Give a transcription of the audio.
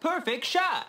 Perfect shot.